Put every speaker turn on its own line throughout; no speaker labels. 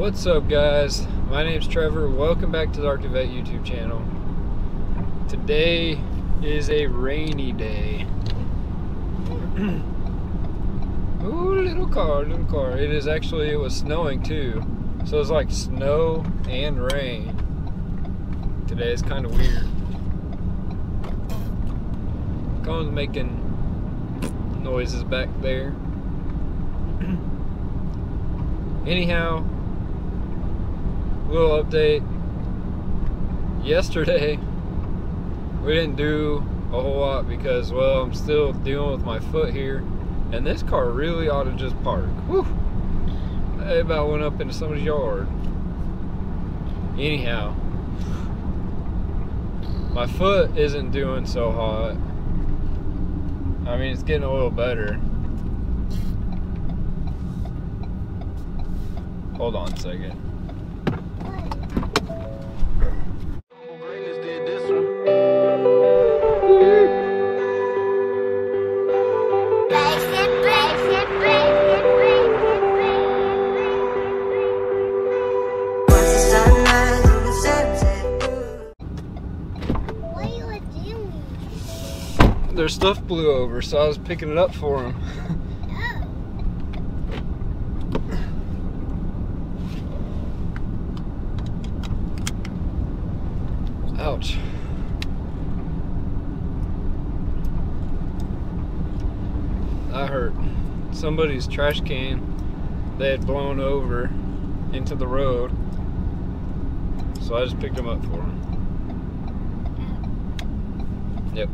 What's up guys? My name's Trevor. Welcome back to the Arctic YouTube channel. Today is a rainy day. Ooh, little car, little car. It is actually, it was snowing too. So it's like snow and rain. Today is kind of weird. Colin's making noises back there. Anyhow, little update. Yesterday, we didn't do a whole lot because, well, I'm still dealing with my foot here, and this car really ought to just park. Whew! I about went up into somebody's yard. Anyhow, my foot isn't doing so hot. I mean, it's getting a little better. Hold on a second. Their stuff blew over, so I was picking it up for them. Ouch. That hurt. Somebody's trash can they had blown over into the road. So I just picked them up for them. Yep.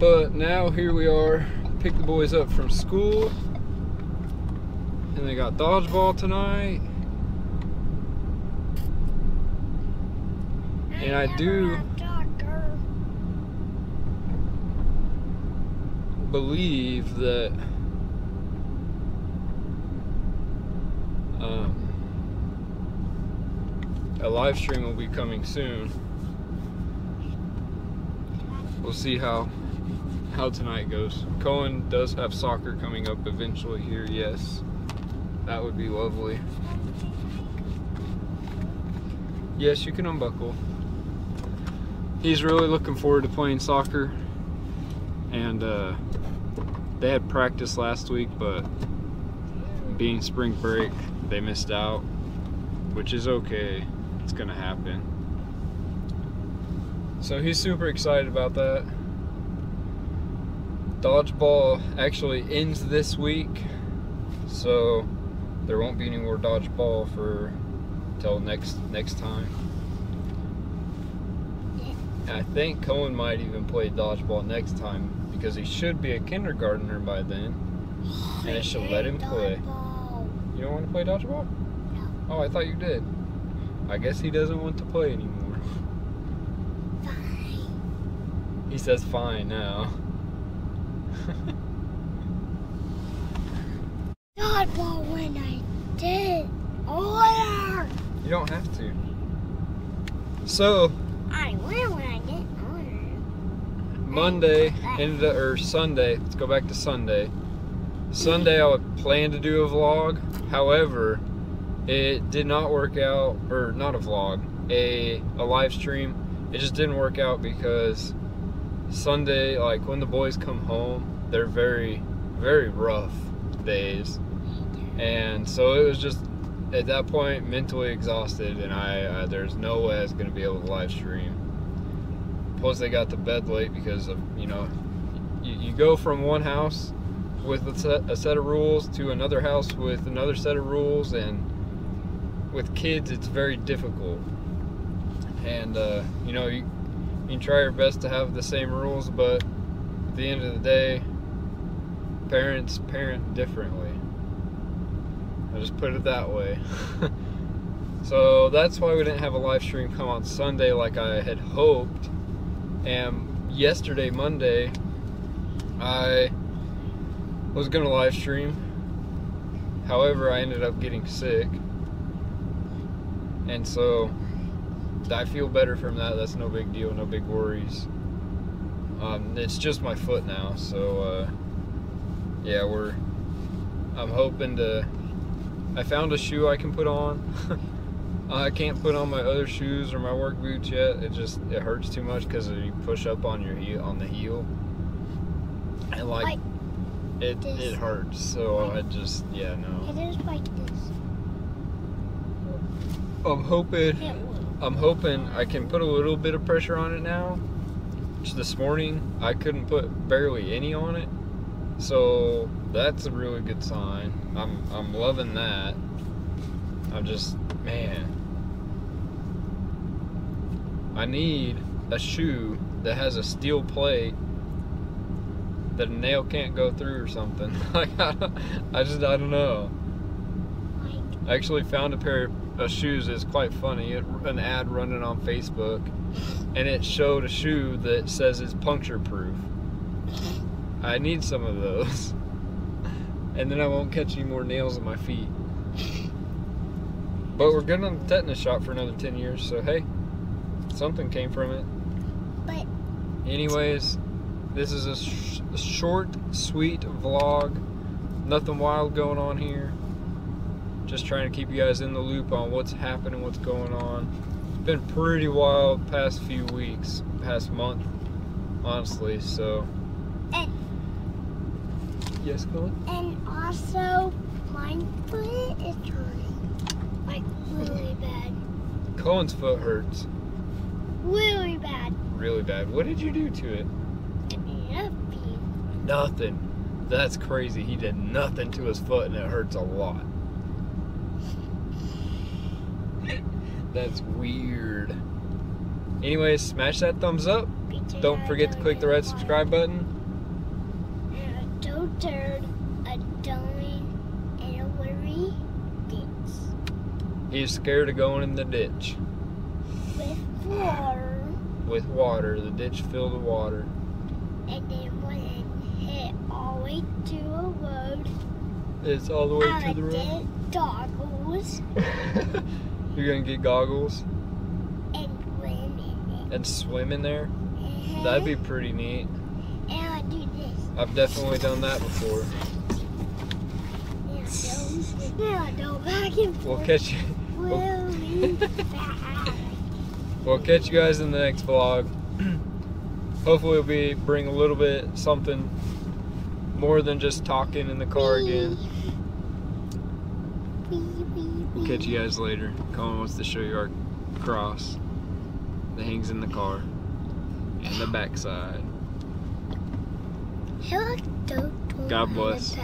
But now here we are, pick the boys up from school. And they got dodgeball tonight. And I do believe that um, a live stream will be coming soon. We'll see how how tonight goes. Cohen does have soccer coming up eventually here, yes. That would be lovely. Yes, you can unbuckle. He's really looking forward to playing soccer. And uh, they had practice last week, but being spring break, they missed out, which is okay. It's gonna happen. So he's super excited about that dodgeball actually ends this week so there won't be any more dodgeball for till next next time. I think Cohen might even play dodgeball next time because he should be a kindergartner by then and it should let him play. you don't want to play dodgeball?
No.
Oh I thought you did. I guess he doesn't want to play anymore.
Fine.
he says fine now
Dodgeball when I did order.
You don't have to. So
I will when I did order.
Monday ended up, or Sunday. Let's go back to Sunday. Sunday I would plan to do a vlog. However, it did not work out, or not a vlog, a a live stream. It just didn't work out because Sunday, like when the boys come home, they're very, very rough days, and so it was just at that point mentally exhausted, and I uh, there's no way I was gonna be able to live stream. Plus, they got to bed late because of you know, you, you go from one house with a set, a set of rules to another house with another set of rules, and with kids, it's very difficult. And uh, you know, you, you try your best to have the same rules, but at the end of the day, parents parent differently. I'll just put it that way. so that's why we didn't have a live stream come on Sunday like I had hoped. And yesterday, Monday, I was gonna live stream. However, I ended up getting sick. And so I feel better from that. That's no big deal, no big worries. Um, it's just my foot now, so uh, yeah, we're. I'm hoping to I found a shoe I can put on. I can't put on my other shoes or my work boots yet. It just it hurts too much because you push up on your heel on the heel, and like,
Like
it
this.
it hurts. So I just yeah no.
It is like this.
I'm hoping. I'm hoping I can put a little bit of pressure on it now. This morning I couldn't put barely any on it. So that's a really good sign. I'm I'm loving that. I'm just man. I need a shoe that has a steel plate that a nail can't go through or something. I just I don't know. I actually found a pair of shoes that's quite funny. It, an ad running on Facebook, and it showed a shoe that says it's puncture proof. I need some of those, and then I won't catch any more nails in my feet. But we're good on the tetanus shot for another ten years, so hey, something came from it.
But
Anyways, this is a, sh- a short, sweet vlog. Nothing wild going on here. Just trying to keep you guys in the loop on what's happening, what's going on. It's been pretty wild past few weeks, past month, honestly. So.
And-
Yes, Colin.
and also my foot is hurting. Like really bad.
Colin's foot hurts
Really bad.
really bad. What did you do to it?
Nothing.
Nothing. That's crazy. He did nothing to his foot and it hurts a lot. That's weird. Anyways, smash that thumbs up. Don't forget to click the red subscribe button.
And a a dummy, and a worry ditch
He's scared of going in the ditch
with water.
with water. The ditch filled with water.
And then when it hit all the way to a road,
It's all the way
I
to the road.
did goggles
You're gonna get goggles
and swim in
and swim in there.
And
That'd be pretty neat.
And I do this.
I've definitely done that before.
And I go, and I go
We'll catch you. We'll catch you guys in the next vlog. Hopefully, we'll be bring a little bit something more than just talking in the car again.
Wee,
We'll catch you guys later. Colin wants to show you our cross that hangs in the car and the backside. God bless.